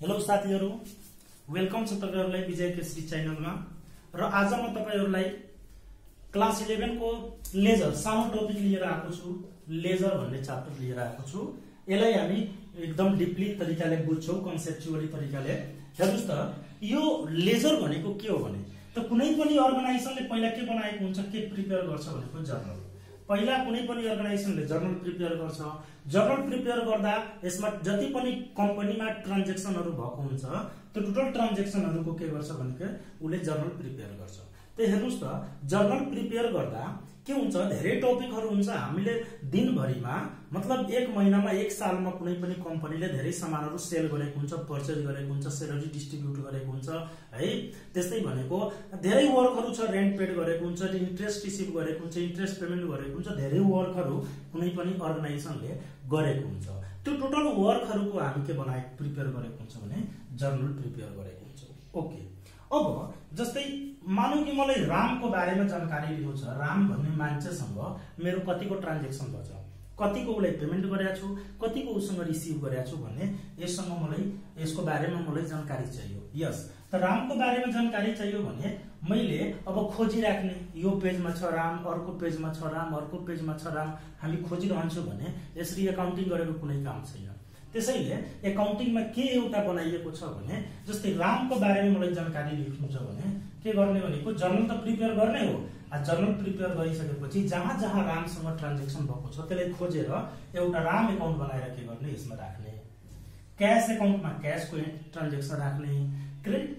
Hello साथीहरू. Welcome छ तपाईँहरूलाई विजय केसरी च्यानलमा र आज म तपाईँहरूलाई क्लास इलेभेनको लेजर सानो टपिक लिएर आएको छु. लेजर भन्ने च्याप्टर लिएर आएको छु. यसलाई हामी एकदम डिपली तरिकाले बुझ्छौँ कन्सेप्चुअली तरिकाले. हेर्नुहोस् त यो लेजर भनेको के हो भने त कुनै पनि अर्गनाइजेसनले पहिला के बनाएको हुन्छ के प्रिपेयर गर्छ भनेको जर्नल पहिला कुनै पनि अर्गनाइजेसनले जर्नल प्रिपेयर गर्छ। जर्नल प्रिपेयर गर्दा यसमा जति पनि कम्पनीमा ट्रान्जेक्सनहरू भएको हुन्छ त्यो टोटल ट्रान्जेक्सनहरूको के गर्छ भनेको उसले जर्नल प्रिपेयर गर्छ। त्यही हेर्नुहोस् त जर्नल प्रिपेयर गर्दा के हुन्छ धेरै टपिकहरू हुन्छ हामीले दिनभरिमा मतलब एक महिनामा एक सालमा कुनै पनि कम्पनीले धेरै सामानहरू सेल गरेको हुन्छ पर्चेज गरेको हुन्छ सेलरी डिस्ट्रिब्युट गरेको हुन्छ है? त्यस्तै भनेको धेरै वर्कहरू छ रेन्ट पेड गरेको हुन्छ इन्ट्रेस्ट रिसिभ गरेको हुन्छ इन्ट्रेस्ट पेमेन्ट गरेको हुन्छ धेरै वर्कहरू कुनै पनि अर्गनाइजेसनले गरेको हुन्छ। त्यो टोटल वर्कहरूको हामी के बनाए प्रिपेयर गरेको हुन्छ भने जर्नल प्रिपेयर गरेको हुन्छ। ओके अब जस्तै मानौ कि मलाई रामको बारेमा जानकारी लिनु छ। राम भन्ने मान्छेसँग मेरो कतिको ट्रान्जेक्सन भएछ। कतिको उसलाई पेमेन्ट गरेको छु कतिको उसँग रिसिभ गरेको छु भन्ने यससँग मलाई यसको बारेमा मलाई जानकारी चाहियो। यस त रामको बारेमा जानकारी चाहियो भने मैले अब खोजिराख्ने यो पेजमा छ राम अर्को पेजमा छ राम अर्को पेजमा छ राम हामी खोजिरहन्छौँ भने यसरी एकाउन्टिङ गरेको कुनै काम छैन। त्यसैले एकाउन्टिङमा के एउटा बनाइएको छ भने जस्तै रामको बारेमा मलाई जानकारी लेख्नु छ भने के गर्ने भनेको जर्नल त प्रिपेयर गर्ने हो। जर्नल प्रिपेयर गरिसकेपछि जहाँ जहाँ रामसँग ट्रान्जेक्सन भएको छ त्यसलाई खोजेर एउटा राम एकाउन्ट बनाएर के गर्ने यसमा राख्ने। क्यास एकाउन्टमा क्यासको ट्रान्जेक्सन राख्ने क्रेडिट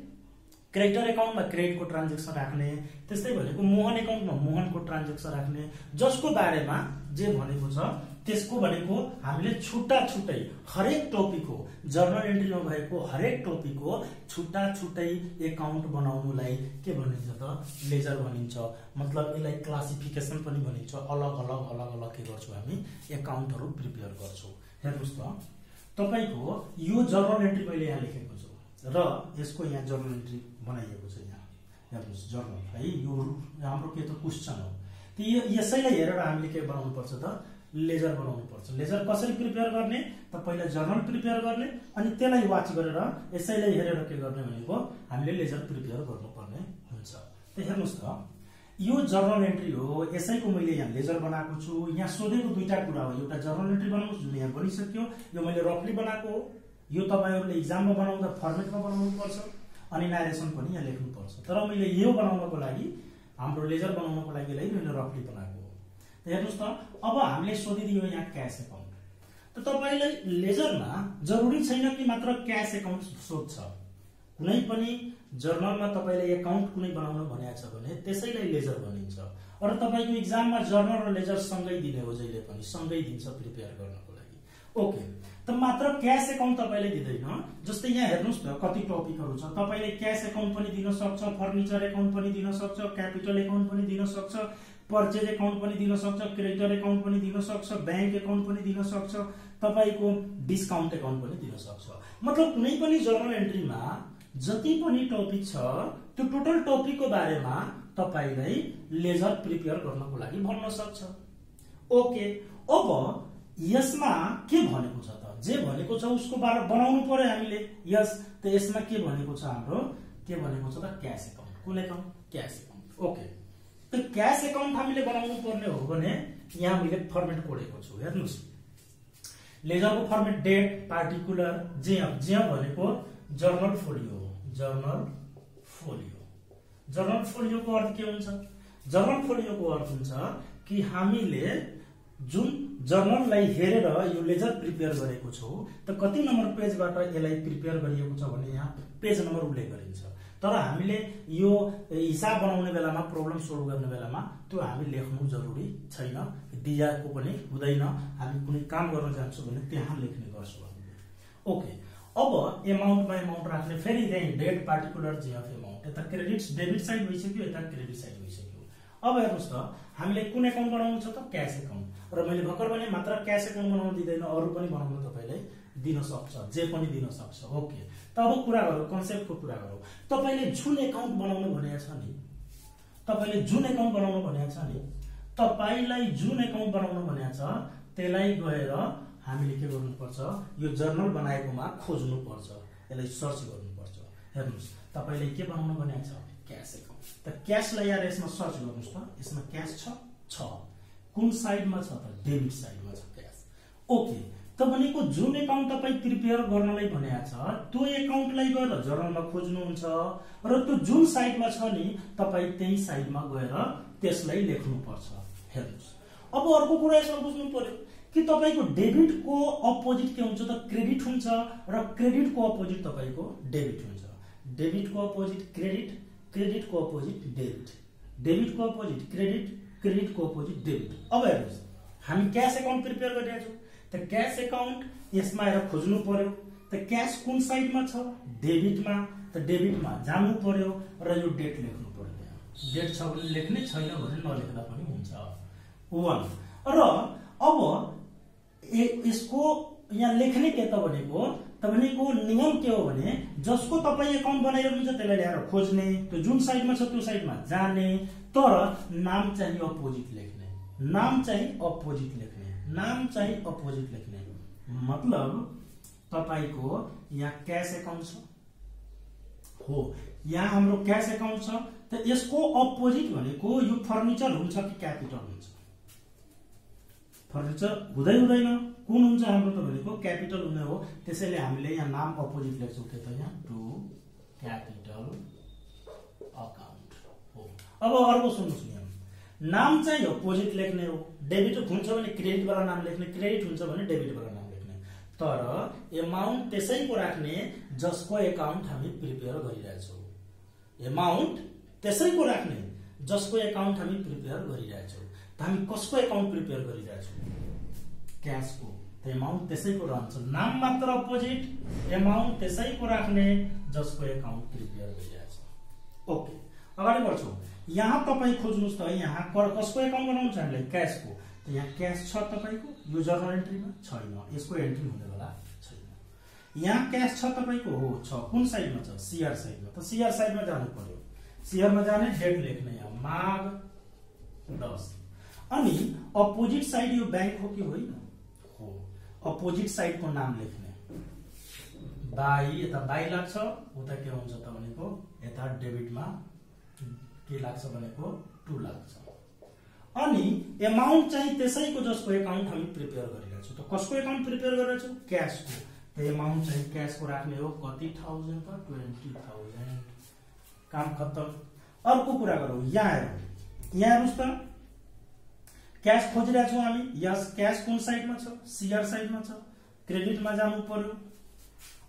क्रेडिटर एकाउन्टमा क्रेडिटको ट्रान्जेक्सन राख्ने त्यस्तै भनेको मोहन एकाउन्टमा मोहनको ट्रान्जेक्सन राख्ने जसको बारेमा जे भनेको छ त्यसको भनेको हामीले छुट्टा छुट्टै हरेक टपिक हो जर्नल एन्ट्रीमा भएको हरेक टपिक हो छुट्टा छुट्टै एकाउन्ट बनाउनुलाई के भनिन्छ त? लेजर भनिन्छ। मतलब यसलाई क्लासिफिकेसन पनि भनिन्छ। अलग अलग अलग अलग के गर्छौँ हामी? एकाउन्टहरू प्रिपेयर गर्छौँ। हेर्नुहोस् त। तपाईँको यो जर्नल एन्ट्री मैले यहाँ लेखेको छु। र यसको यहाँ जर्नल एन्ट्री बनाइएको छ यहाँ। हेर्नुहोस् जर्नल है यो हाम्रो के त क्वेसन हो? त्यो यसैलाई हेरेर हामीले के बनाउनु पर्छ त? लेजर बनाउनु पर्छ। लेजर कसरी प्रिपेयर गर्ने? त पहिला जर्नल प्रिपेयर गर्ने अनि त्यसलाई वाच गरेर यसैलाई हेरेर के गर्ने भनेको हामीले लेजर प्रिपेयर गर्नुपर्ने हुन्छ। त हेर्नुहोस् त यो जर्नल एन्ट्री हो यसैको मैले यहाँ लेजर बनाएको छु यहाँ सोधेको दुईवटा कुरा हो। एउटा जर्नल एन्ट्री बनाउनुहोस् जुन यहाँ बनिसक्यो यो मैले रफली बनाएको हो। यो तपाईँहरूले इक्जाममा बनाउँदा फर्मेटमा बनाउनु पर्छ अनि नारेसन पनि यहाँ लेख्नुपर्छ तर मैले यो बनाउनको लागि हाम्रो लेजर बनाउनको लागि मैले रफली बनाएको हेर्नुहोस् त अब हामीले सोधिदियो यहाँ क्यास एकाउन्ट त तपाईँलाई लेजरमा जरुरी छैन कि मात्र क्यास एकाउन्ट सोध्छ? कुनै पनि जर्नलमा तपाईँले एकाउन्ट कुनै बनाउनु भनेको छ भने त्यसैलाई लेजर भनिन्छ। र तपाईँको इक्जाममा जर्नल र लेजर सँगै दिने हो जहिले पनि सँगै दिन्छ प्रिपेयर गर्नको लागि। ओके त मात्र क्यास एकाउन्ट तपाईँले दिँदैन जस्तै यहाँ हेर्नुहोस् त कति टपिकहरू छ। तपाईँले क्यास एकाउन्ट पनि दिन सक्छ फर्निचर एकाउन्ट पनि दिन सक्छ क्यापिटल एकाउन्ट पनि दिन सक्छ पर्चेज एकाउन्ट पनि दिन सक्छ क्रेडिटर एकाउन्ट पनि दिन सक्छ ब्याङ्क एकाउन्ट पनि दिन सक्छ तपाईँको डिस्काउन्ट एकाउन्ट पनि दिन सक्छ। मतलब कुनै पनि जर्नल एन्ट्रीमा जति पनि टपिक छ त्यो टोटल टपिकको बारेमा तपाईँलाई लेजर प्रिपेयर गर्नको लागि भन्न सक्छ। ओके अब यसमा के भनेको छ त? जे भनेको छ उसको बारे बनाउनु पर्यो हामीले। यस त यसमा के भनेको छ हाम्रो? के भनेको छ त? Cash account. कुन एकाउन्ट क्यास एकाउन्ट। ओके। त्यो क्यास एकाउन्ट हामीले बनाउनु पर्ने हो भने यहाँ मैले फर्मेट कोडेको छु हेर्नुहोस्। लेजरको फर्मेट डेट पार्टिकुलर जे जे भनेको journal folio journal folio journal फोलियोको अर्थ के हुन्छ? जर्नल फोलियोको अर्थ हुन्छ कि हामीले जुन जर्नललाई हेरेर यो लेजर प्रिपेयर गरेको छौँ त कति नम्बर पेजबाट यसलाई प्रिपेयर गरिएको छ भने यहाँ पेज नम्बर उल्लेख गरिन्छ? तर हामीले यो हिसाब बनाउने बेलामा प्रब्लम सोल्भ गर्ने बेलामा त्यो हामी लेख्नु जरुरी छैन दिएको पनि हुँदैन। हामी कुनै काम गर्न जान्छौँ भने त्यहाँ लेख्ने गर्छौँ हामीले। ओके अब एमाउन्टमा एमाउन्ट राख्ने फेरि त्यही डेट पार्टिकुलर जिएफ एमाउन्ट यता क्रेडिट डेबिट साइड भइसक्यो यता क्रेडिट साइड भइसक्यो। अब हेर्नुहोस् त हामीले कुन एकाउन्ट बनाउनु छ त? क्यास एकाउन्ट र मैले भर्खर भने मात्र क्यास एकाउन्ट बनाउनु दिँदैन अरू पनि बनाउनु तपाईँलाई दिन सक्छ जे पनि दिन सक्छ ओके अब कुरा गरौँ कन्सेप्टको कुरा गरौँ तपाईँले जुन एकाउन्ट बनाउनु भनेको छ नि तपाईँले जुन एकाउन्ट बनाउनु भनेको छ नि तपाईँलाई जुन एकाउन्ट बनाउनु भनेको छ त्यसलाई गएर हामीले के गर्नुपर्छ यो जर्नल बनाएकोमा खोज्नुपर्छ। यसलाई सर्च गर्नुपर्छ। हेर्नुहोस् तपाईँले के बनाउनु भनेको छ? क्यास एकाउन्ट त क्यासलाई यार यसमा सर्च गर्नुहोस् त। यसमा क्यास छ? छ। कुन साइडमा छ त? डेबिट साइडमा छ क्यास ओके त भनेको जुन एकाउन्ट तपाईँ प्रिपेयर गर्नलाई भनेको छ त्यो एकाउन्टलाई गएर जर्नलमा खोज्नुहुन्छ र त्यो जुन साइडमा छ नि तपाईँ त्यही साइडमा गएर त्यसलाई लेख्नुपर्छ। हेर्नुहोस्। अब अर्को कुरा यसमा बुझ्नु पर्यो कि तपाईँको डेबिटको अपोजिट के हुन्छ त क्रेडिट हुन्छ र क्रेडिटको अपोजिट तपाईँको डेबिट हुन्छ। डेबिटको अपोजिट क्रेडिट क्रेडिटको अपोजिट डेबिट। डेबिटको अपोजिट क्रेडिट क्रेडिटको अपोजिट डेबिट। अब हेर्नुहोस् हामी क्यास एकाउन्ट प्रिपेयर गरिरहेको छौँ त क्यास एकाउन्ट यसमा आएर खोज्नु पर्यो। त क्यास कुन साइडमा छ? डेबिटमा। त डेबिटमा जानु पर्यो र यो डेट लेख्नु पर्यो। डेट छ भने लेख्ने छैन भने नलेख्दा पनि हुन्छ। वान। र अब यसको यहाँ लेख्ने के त भनेको? तपाईँको नियम के हो भने जसको तपाईँ एकाउन्ट बनाइरहनुहुन्छ त्यसलाई ल्याएर खोज्ने। त्यो जुन साइडमा छ त्यो साइडमा जाने। तर नाम चाहिँ अपोजिट लेख्ने। नाम चाहिँ अपोजिट लेख्ने नाम चाहिँ अपोजिट लेख्ने मतलब तपाईँको यहाँ क्यास एकाउन्ट छ हो। यहाँ हाम्रो क्यास एकाउन्ट छ त यसको अपोजिट भनेको यो फर्निचर हुन्छ कि क्यापिटल हुन्छ? फर्निचर हुँदै हुँदैन। कुन हुन्छ हाम्रो त भनेको क्यापिटल हुने हो। त्यसैले हामीले यहाँ नाम अपोजिट लेख्छौँ के त यहाँ टु क्यापिटल अकाउन्ट हो। अब अर्को सुन्नुहोस् नाम चाहिँ अपोजिट लेख्ने हो। डेबिट हुन्छ भने क्रेडिटवाला नाम लेख्ने क्रेडिट हुन्छ भने डेबिटवाला नाम लेख्ने। तर एमाउन्ट त्यसैको राख्ने जसको एकाउन्ट हामी प्रिपेयर गरिरहेछौँ। एमाउन्ट त्यसैको राख्ने जसको एकाउन्ट हामी प्रिपेयर गरिरहेछौँ। त हामी कसको एकाउन्ट प्रिपेयर गरिरहेछौँ? क्यासको त एमाउन्ट त्यसैको रहन्छ। नाम मात्र अपोजिट एमाउन्ट त्यसैको राख्ने जसको एकाउन्ट प्रिपेयर गरिरहेछ। ओके अगाडि बढ्छौँ। यहाँ तपाईँ खोज्नुहोस् त यहाँ कसको एकाउन्ट बनाउनु छ हामीलाई? क्यासको त यहाँ क्यास छ तपाईँको यो जर्नल एन्ट्रीमा छैन। यसको एन्ट्री हुनेवाला छैन। यहाँ क्यास छ तपाईँको? हो छ। कुन साइडमा छ? सिआर साइडमा त सिआर साइडमा जानु पर्यो। सिआरमा जाने डेट लेख्ने यहाँ माघ दस। अनि अपोजिट साइड यो ब्याङ्क हो कि होइन? हो। अपोजिट साइडको नाम लेख्ने। बाई यता बाई लाग्छ उता के हुन्छ त भनेको? यता डेबिटमा के लाग्छ भनेको टु लाग्छ। अनि एमाउन्ट चाहिँ त्यसैको जसको एकाउन्ट हामी प्रिपेयर गरिरहेछौँ त कसको एकाउन्ट प्रिपेयर गरिरहेछौँ क्यासको त एमाउन्ट चाहिँ क्यासको राख्ने हो कति थाउजन्ड त ट्वेन्टी थाउजन्ड काम खत्तम। अर्को कुरा गरौँ यहाँ हेरौँ। यहाँ हेर्नुहोस् त। क्यास खोजिरहेको छौँ हामी। यस क्यास कुन साइडमा छ? सिआर साइडमा छ। क्रेडिटमा जानु पर्यो।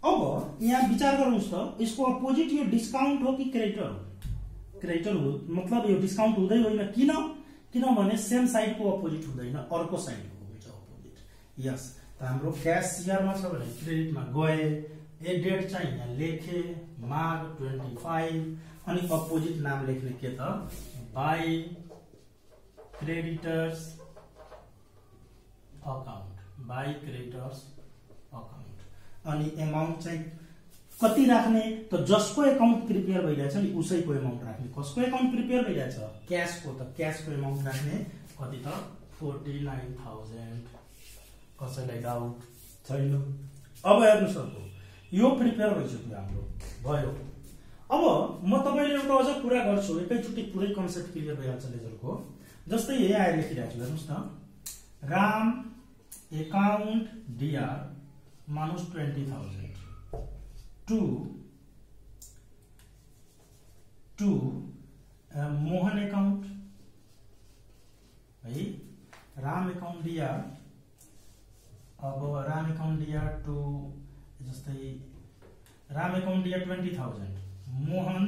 अब यहाँ विचार गर्नुहोस् त। यसको अपोजिट यो डिस्काउन्ट हो कि क्रेडिटर हो? क्रेडिटर हो मतलब यो डिस्काउन्ट हुँदै होइन किन? किनभने सेम साइडको अपोजिट हुँदैन अर्को साइडको हुन्छ अपोजिट यस त हाम्रो क्यास सिआरमा छ भने क्रेडिटमा गए ए डेट चाहिँ यहाँ लेखे माघ ट्वेन्टी फाइभ अनि अपोजिट नाम लेख्ने के त? By creditors account by creditors account अनि एमाउन्ट चाहिँ कति राख्ने त जसको एकाउन्ट प्रिपेयर भइरहेछ नि उसैको एमाउन्ट राख्ने। कसको एकाउन्ट प्रिपेयर भइरहेछ? क्यासको त क्यासको एमाउन्ट राख्ने। कति त? Forty nine thousand. कसैलाई डाउट छैन। अब हेर्नुहोस् अर्को यो प्रिपेयर भइसक्यो हाम्रो। भयो। अब म तपाईँले एउटा अझ कुरा गर्छु। एकैचोटि पुरै कन्सेप्ट क्लियर भइहाल्छ लेजरको। जस्तै यही आएर लेखिरहेको छु। हेर्नुहोस् न राम एकाउन्ट डिआर मानुस twenty thousand. To to Mohan account है? राम एकाउन्ट डिआर अब राम एकाउन्ट डिआर टु जस्तै Ram account DR twenty thousand Mohan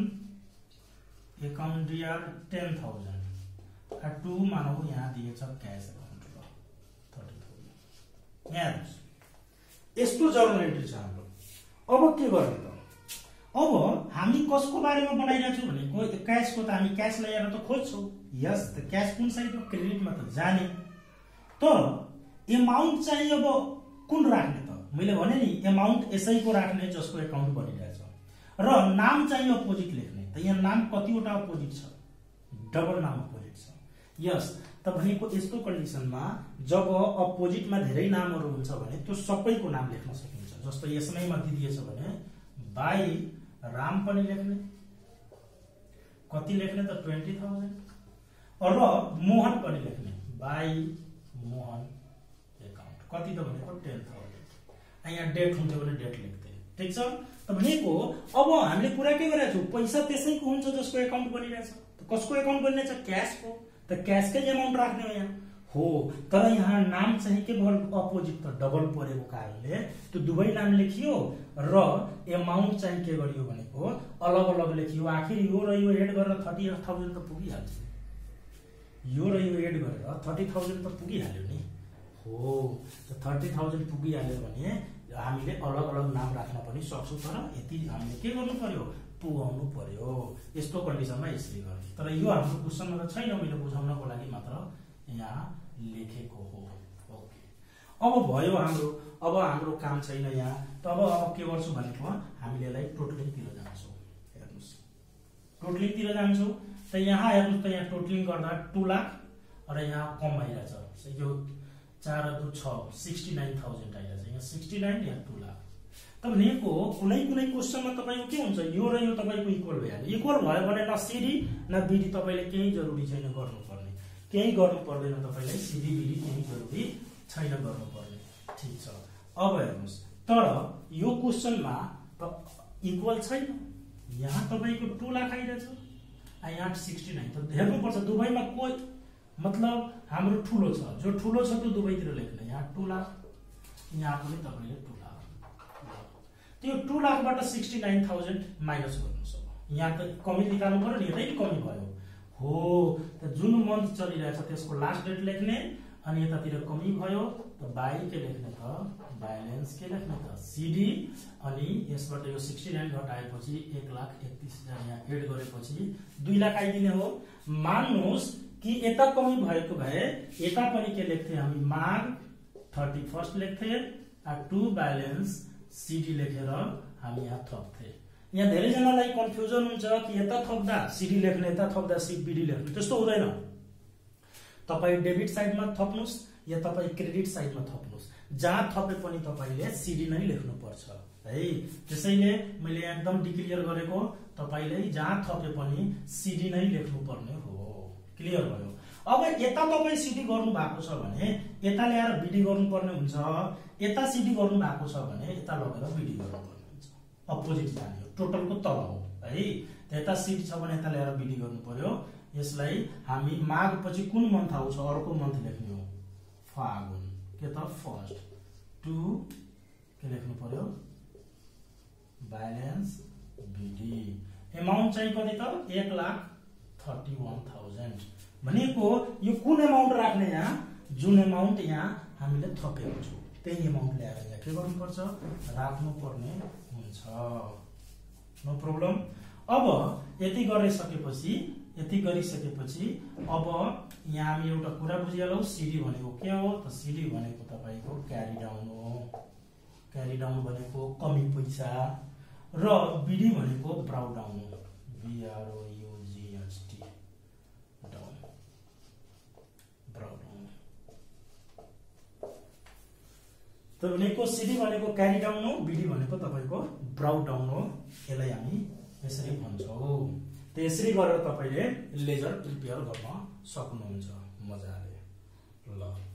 account DR ten thousand to मानौ यहाँ दिएछ क्यास एकाउन्ट ल थर्टी थाउजन्ड यहाँ हेर्नुहोस्। यस्तो जर्नल एन्ट्री छ हाम्रो। अब के गर्ने त? अब हामी कसको बारेमा बनाइरहेको छौँ भनेको क्यासको त हामी क्यास ल्याएर त खोज्छौँ। यस त क्यास कुन साइडमा क्रेडिटमा त जाने। तर एमाउन्ट चाहिँ अब कुन राख्ने त? मैले भने नि एमाउन्ट यसैको राख्ने जसको एकाउन्ट बनिरहेछ। र नाम चाहिँ अपोजिट लेख्ने। त यहाँ नाम कतिवटा अपोजिट छ? डबल नाम अपोजिट छ। यस त भनेको यस्तो कन्डिसनमा जब अपोजिटमा धेरै नामहरू हुन्छ भने त्यो सबैको नाम लेख्न सकिन्छ। जस्तो यसमै माथि दिएछ भने बाई राम पनि लेख्ने कति लेख्ने त ट्वेन्टी थाउजन्ड र मोहन पनि लेख्ने बाई मोहन एकाउन्ट कति त भनेको टेन थाउजन्ड। यहाँ डेट हुन्थ्यो भने डेट लेख्थे ठिक छ? त भनेको अब हामीले कुरा के गरेका छौँ? पैसा त्यसैको हुन्छ जसको एकाउन्ट बनिरहेछ। कसको एकाउन्ट बनिरहेछ? क्यासको त क्यासकै एमाउन्ट राख्ने हो यहाँ। हो। तर यहाँ नाम चाहिँ के भयो अपोजिट त डबल परेको कारणले त्यो दुवै नाम लेखियो र एमाउन्ट चाहिँ के गरियो भनेको अलग अलग लेखियो। आखिर यो र यो एड गरेर थर्टी थाउजन्ड त पुगिहाल्छ यो र यो एड गरेर थर्टी थाउजन्ड त पुगिहाल्यो नि। हो। थर्टी थाउजन्ड पुगिहाल्यो भने हामीले अलग अलग नाम राख्न पनि सक्छौँ। तर यति हामीले के गर्नु पर्यो? पुगाउनु पर्यो। यस्तो कन्डिसनमा यसरी गर्ने तर यो हाम्रो क्वेसनमा त छैन मैले बुझाउनको लागि मात्र यहाँ लेखेको हो। ओके। अब भयो हाम्रो अब हाम्रो काम छैन यहाँ। तब अब के गर्छौँ भनेको हामीले यसलाई टोटलिङतिर जान्छौँ। हेर्नुहोस्। टोटलिङतिर जान्छौँ। त यहाँ हेर्नुहोस् त यहाँ टोटलिङ गर्दा टु लाख र यहाँ कम आइरहेछ यो चार दु छ सिक्सटी नाइन थाउजन्ड आइरहेछ। यहाँ सिक्सटी नाइन यहाँ टु लाख। त भनेको कुनै कुनै क्वेसनमा तपाईँको के हुन्छ? यो र यो तपाईँको इक्वल भइहाल्यो। इक्वल भयो भने न सिडी न बिडी तपाईँले केही जरुरी छैन गर्नुपर्ने। केही गर्नु पर्दैन तपाईँलाई सिडी बिडी केही जरुरी छैन गर्नुपर्ने। ठिक छ। अब हेर्नुहोस् तर यो क्वेसनमा त इक्वल छैन। यहाँ तपाईँको टु लाख आइरहेछ। यहाँ सिक्सटी नाइन। त हेर्नुपर्छ दुबईमा को मतलब हाम्रो ठुलो छ। जो ठुलो छ त्यो दुबईतिर लेख्ने यहाँ टु लाख यहाँ पनि तपाईँले टु लाख। त्यो टु लाखबाट सिक्सटी नाइन थाउजन्ड माइनस गर्नुहोस् यहाँ त कमी निकाल्नु पऱ्यो नि यतै कमी भयो। हो त जुन मन्थ चलिरहेछ त्यसको लास्ट डेट लेख्ने अनि यतातिर कमी भयो त बाई के लेख्ने त ब्यालेन्स के लेख्ने त? सिडी अनि यसबाट यो सिक्सटी नाइन घटाएपछि एक लाख एकतिस हजार यहाँ एड गरेपछि दुई लाख आइदिने हो। मान्नुहोस् कि यता कमी भएको भए यता पनि के लेख्थे हामी? माघ थर्टी फर्स्ट लेख्थे टु ब्यालेन्स सिडी लेखेर हामी यहाँ थप्थे। यहाँ धेरैजनालाई कन्फ्युजन हुन्छ कि यता थप्दा सिडी लेख्ने यता थप्दा बिडी लेख्ने त्यस्तो हुँदैन। तपाईँ डेबिट साइडमा थप्नुहोस् या तपाईँ क्रेडिट साइडमा थप्नुहोस्। जहाँ थपे पनि तपाईँले सिडी नै लेख्नुपर्छ है? त्यसैले मैले एकदम डिक्लियर गरेको तपाईँले जहाँ थपे पनि सिडी नै लेख्नुपर्ने हो। क्लियर भयो? अब यता तपाईँ सिडी गर्नु भएको छ भने यता ल्याएर बिडी गर्नुपर्ने हुन्छ यता सिडी गर्नु भएको छ भने यता लगेर बिडी गर्नुपर्ने। अपोजिट जाने टोटलको तल हो। है? यता सिट छ भने यता ल्याएर बिडी गर्नु पर्यो। यसलाई हामी माघ पछि कुन मन्थ आउँछ अर्को मन्थ लेख्ने हो। फागुन। के त? फर्स्ट। टु। के लेख्नु पर्यो? ब्यालेन्स बिडी एमाउन्ट चाहिँ कति त? एक लाख थर्टी वान थाउजन्ड। भनेको यो कुन एमाउन्ट राख्ने यहाँ? जुन एमाउन्ट यहाँ हामीले थपेको छौँ। त्यही एमाउन्ट ल्याएर यहाँ के गर्नुपर्छ राख्नुपर्ने हुन्छ नो प्रब्लम अब यति गरिसकेपछि यति गरिसकेपछि अब यहाँ हामी एउटा कुरा बुझिहालौँ। सिडी भनेको के हो? त सिडी भनेको तपाईँको क्यारी डाउन हो। क्यारी डाउन भनेको कमी पैसा र बिडी भनेको ब्राउ डाउन हो बिआरओयुजिएसटी डाउन ब्राउ डाउन त भनेको सिडी भनेको क्यारी डाउन हो बिडी भनेको तपाईँको ब्राउ डाउन हो। यसलाई हामी यसरी भन्छौँ। त्यसरी गरेर तपाईँले लेजर प्रिपेयर गर्न सक्नुहुन्छ। मजाले। ल।